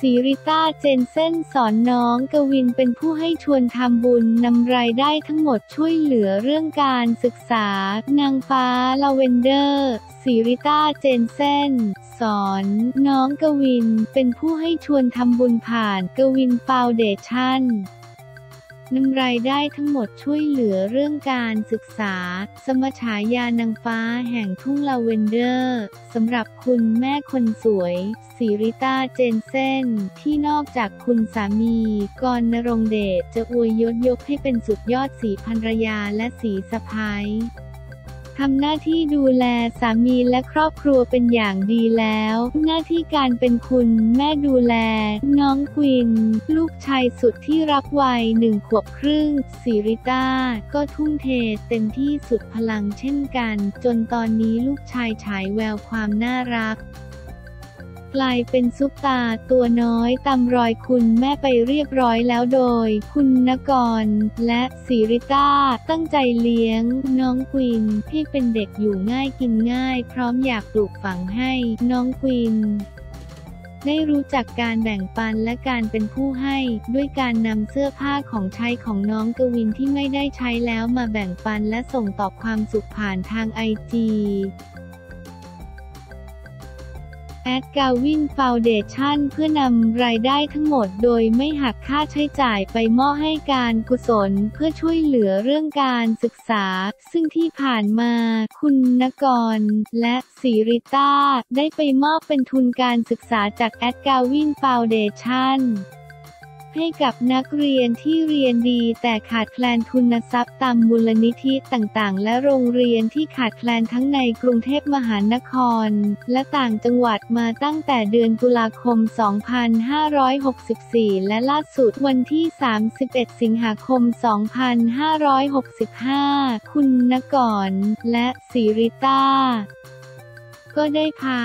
ศรีริต้าเจนเซ่นสอนน้องกวินท์เป็นผู้ให้ชวนทำบุญนำรายได้ทั้งหมดช่วยเหลือเรื่องการศึกษา นางฟ้าลาเวนเดอร์ศรีริต้าเจนเซ่นสอน น้องกวินท์เป็นผู้ให้ชวนทำบุญผ่าน Kawin Foundation นำรายได้ทั้งหมดช่วยเหลือเรื่องการศึกษา สมฉายานางฟ้าแห่งทุ่งลาเวนเดอร์สำหรับคุณแม่คนสวยสิริต้าเจนเซนที่นอกจากคุณสามีกรณรงเดชจะอวยยศยกให้เป็นสุดยอดสีภรรยาและสีสะพ้าย ทำหน้าที่ดูแลสามีและครอบครัวเป็นอย่างดีแล้ว หน้าที่การเป็นคุณแม่ดูแล น้องควิน ลูกชายสุดที่รักวัยหนึ่งขวบครึ่งสิริต้า ก็ทุ่มเทเต็มที่สุดพลังเช่นกัน จนตอนนี้ลูกชายฉายแววความน่ารัก กลายเป็นซุปตาตัวน้อยตามรอยคุณแม่ไปเรียบร้อยแล้วโดย คุณนกร และสิริต้า ตั้งใจเลี้ยง น้องควินให้เป็นเด็กอยู่ง่ายกินง่าย พร้อมอยากปลูกฝังให้น้องควินได้รู้จักการแบ่งปันและการเป็นผู้ให้ ด้วยการนำเสื้อผ้าของใช้ของน้องกวินที่ไม่ได้ใช้แล้วมาแบ่งปันและส่งต่อความสุขผ่านทางไอจี แอดกาวินฟาวเดชั่นเพื่อนำรายได้ทั้งหมดโดยไม่หักค่าใช้จ่ายไปมอบให้การกุศลเพื่อช่วยเหลือเรื่องการศึกษา ซึ่งที่ผ่านมา คุณนกร และสิริต้า ได้ไปมอบเป็นทุนการศึกษาจากแอดกาวินฟาวเดชั่น ให้กับนักเรียนที่เรียนดี แต่ขาดแคลนทุนทรัพย์ตามมูลนิธิต่างๆ และโรงเรียนที่ขาดแคลนทั้งในกรุงเทพมหานคร และต่างจังหวัดมาตั้งแต่เดือนตุลาคม 2564 และล่าสุดวันที่ 31 สิงหาคม 2565 คุณนกรและสิริต้า ก็ได้พา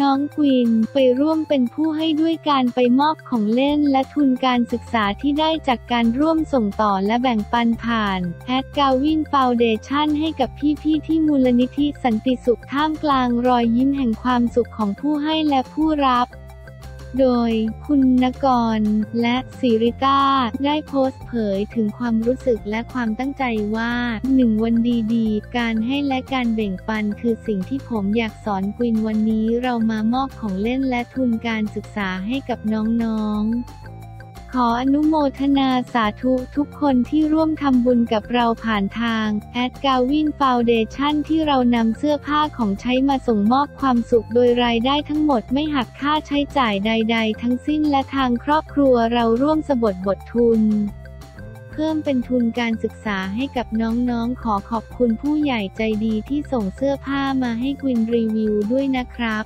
น้องกวินท์ไปร่วมเป็นผู้ให้ด้วยการไปมอบของเล่นและทุนการศึกษาที่ได้จากการร่วมส่งต่อและแบ่งปันผ่าน at Kawin Foundation ให้กับพี่ๆที่มูลนิธิสันติสุขท่ามกลางรอยยิ้มแห่งความสุขของผู้ให้และผู้รับ โดยคุณกรณ์และศรีริต้าได้โพสต์เผยถึงความรู้สึกและความตั้งใจว่าหนึ่งวันดีๆ การให้และการแบ่งปันคือสิ่งที่ผมอยากสอนกวินวันนี้เรามามอบของเล่นและทุนการศึกษาให้กับน้องๆ ขออนุโมทนาสาธุทุกคนที่ร่วมทำบุญกับเราผ่านทางแอดกาวินฟาวเดชั่นที่เรานำเสื้อผ้าของใช้มาส่งมอบความสุขโดยรายได้ทั้งหมดไม่หักค่าใช้จ่ายใด ๆ ทั้งสิ้นและทางครอบครัวเราร่วมสบทบททุนเพิ่มเป็นทุนการศึกษาให้กับน้องๆ ขอขอบคุณผู้ใหญ่ใจดีที่ส่งเสื้อผ้ามาให้กวินรีวิวด้วยนะครับ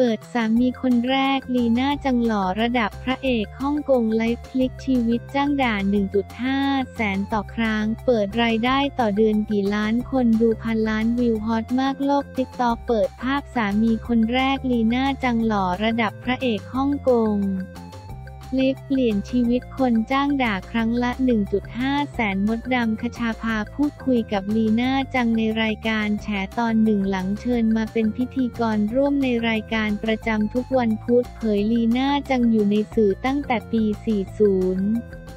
เปิดสามีคนแรก ลีน่าจังหล่อระดับพระเอกฮ่องกงไลฟ์พลิกชีวิตจ้างด่า 1.5 แสนต่อครั้ง เปิดรายได้ต่อเดือนกี่ล้านคนดูพันล้านวิวฮอตมากโลก TikTok เปิดภาพสามีคนแรก ลีน่าจังหล่อระดับพระเอกฮ่องกง ไลฟ์เปลี่ยนชีวิตคนจ้างด่าครั้งละ 1.5 แสนมดดำคชาภาพูดคุยกับลีน่าจังในรายการแฉตอนหนึ่งหลังเชิญมาเป็นพิธีกรร่วมในรายการประจำทุกวันพุธเผยลีน่าจังอยู่ในสื่อตั้งแต่ปี 40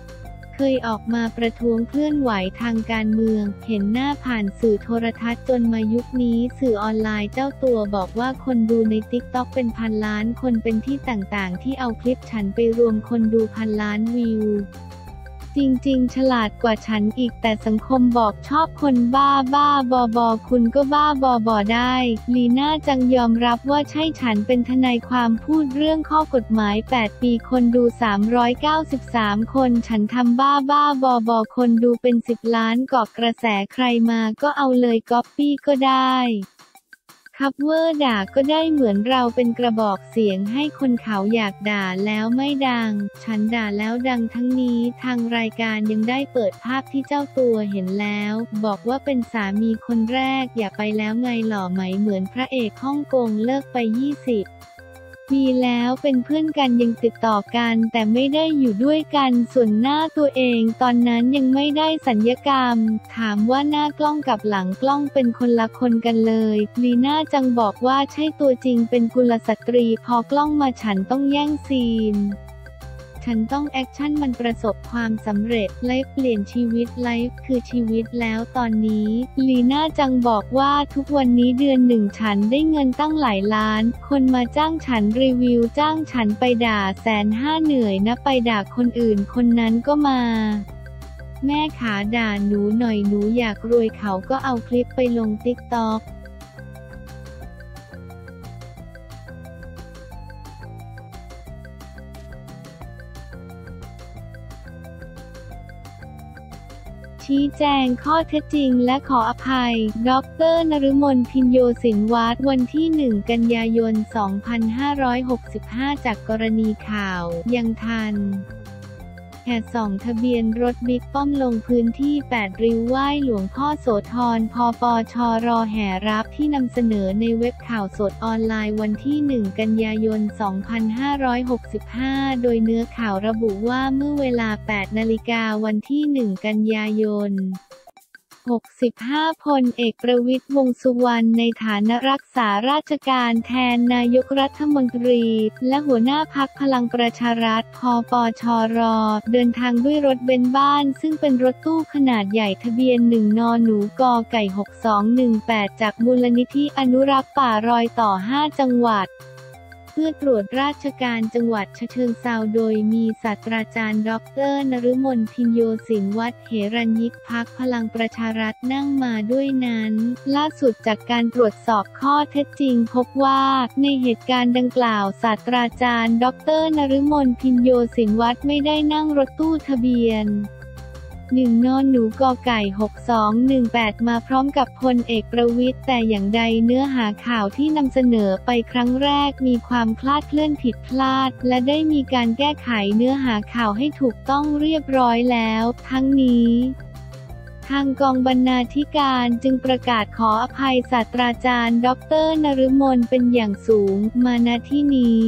ยออกมาประท้วงเคลื่อนไหวทางการเมือง เห็นหน้าผ่านสื่อโทรทัศน์จนมายุคนี้สื่อออนไลน์เจ้าตัวบอกว่าคนดูในติ๊กต็อกเป็นพันล้านคนเป็นที่ต่างๆ ที่เอาคลิปฉันไปรวมคนดูพันล้านวิว จริงๆ ฉลาดกว่าฉันอีกแต่สังคมบอกชอบคนบ้าบ้าบอบอคุณก็บ้าบอบอได้ ลีน่าจังยอมรับว่าใช่ฉันเป็นทนายความพูดเรื่องข้อกฎหมาย 8 ปีคนดู 393 คนฉันทำบ้าบ้าบอบอคนดูเป็น 10 ล้านเกาะกระแสใครมาก็เอาเลยก๊อปปี้ก็ได้ cover ด่าก็ได้เหมือนเราเป็นกระบอกเสียงให้คนเขาอยากด่าแล้วไม่ดัง ฉันด่าแล้วดังทั้งนี้ทางรายการยังได้เปิดภาพที่เจ้าตัวเห็นแล้ว บอกว่าเป็นสามีคนแรกหย่าไปแล้วไงหล่อไหมเหมือนพระเอกฮ่องกงเลิกไป 20 ปีแล้วเป็นเพื่อนกันยังติดต่อกัน แต่ไม่ได้อยู่ด้วยกันส่วนหน้าตัวเอง ตอนนั้นยังไม่ได้ศัลยกรรม ถามว่าหน้ากล้องกับหลังกล้องเป็นคนละคนกันเลย ลีน่าจังบอกว่าใช่ตัวจริงเป็นกุลสตรี พอกล้องมาฉันต้องแย่งซีน ฉันต้อง action มันประสบความสำเร็จ ไลฟ์เปลี่ยนชีวิตไลฟ์คือชีวิตแล้วตอนนี้ ลีน่าจังบอกว่าทุกวันนี้เดือนหนึ่งฉันได้เงินตั้งหลายล้าน คนมาจ้างฉันรีวิวจ้างฉันไปด่าแสนห้าเหนื่อยนะไปด่าคนอื่นคนนั้นก็มาแม่ขาด่าหนูหน่อยหนูอยากรวยเขาก็เอาคลิปไปลงติ๊กต็อก ชี้แจงข้อเท็จจริงและขออภัย ดรนฤมลพินโยสินวัตรวันที่ 1 กันยายน 2565 จากกรณีข่าว ยังทัน แห่ส่องทะเบียนรถบิ๊กป้อมลงพื้นที่ 8 ริ้วไหว้หลวงพ่อโสธรพปชรอแห่รับที่นำเสนอในเว็บข่าวสดออนไลน์วันที่ 1 กันยายน 2565 โดยเนื้อข่าวระบุว่าเมื่อเวลา 8 นาฬิกาวันที่ 1 กันยายน 65 พลเอกประวิตรวงสุวรรณในฐานะรักษาราชการแทนนายกรัฐมนตรี และหัวหน้าพักพลังประชารัฐพปชร เดินทางด้วยรถเบนซ์บ้าน ซึ่งเป็นรถตู้ขนาดใหญ่ทะเบียน 1 นหนูกไก่ 6218 จากมูลนิธิอนุรักษ์ป่ารอยต่อ 5 จังหวัด เพื่อตรวจราชการจังหวัดฉะเชิงเซาโดยมีศาสตราจารย์ดรนฤมลพินโยสินวัดเหรัญยิกพักพลังประชารัฐนั่งมาด้วยนั้น ล่าสุดจากการตรวจสอบข้อเท็จจริงพบว่าในเหตุการณ์ดังกล่าวศาสตราจารย์ดรนฤมลพินโยสินวัดไม่ได้นั่งรถตู้ทะเบียน หนึ่งนอนหนูกอไก่ 6218 มาพร้อมกับพลเอกประวิทย์แต่อย่างใดเนื้อหาข่าวที่นำเสนอไปครั้งแรกมีความคลาดเคลื่อนผิดพลาด และได้มีการแก้ไขเนื้อหาข่าวให้ถูกต้องเรียบร้อยแล้ว ทั้งนี้ทางกองบรรณาธิการจึงประกาศขออภัยศาสตราจารย์ ดร นฤมลเป็นอย่างสูง มาณที่นี้